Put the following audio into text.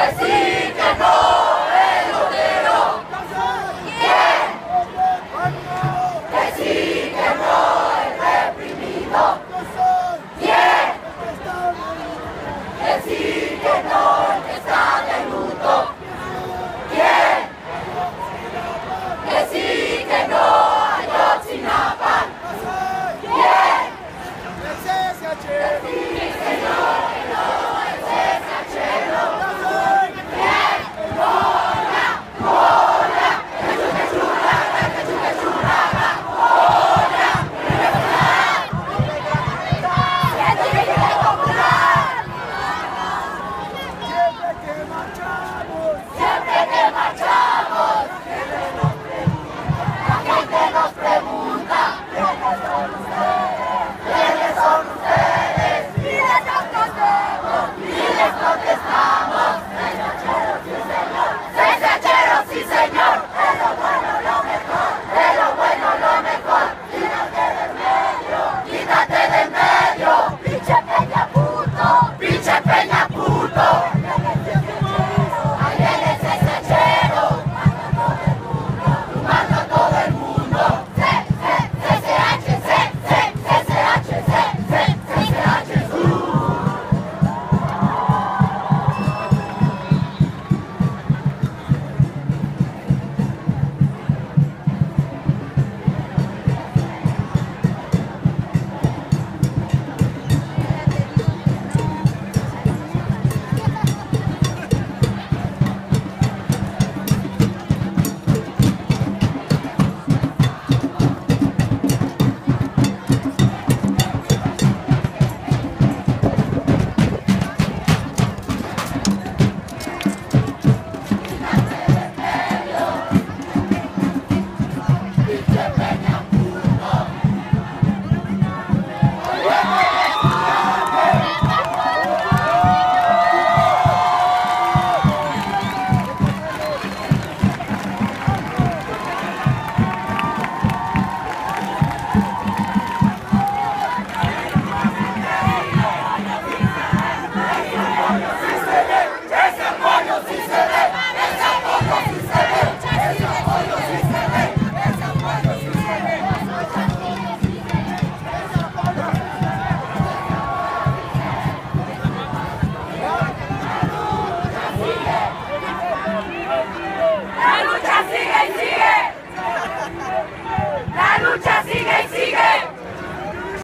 Brasil é nosso!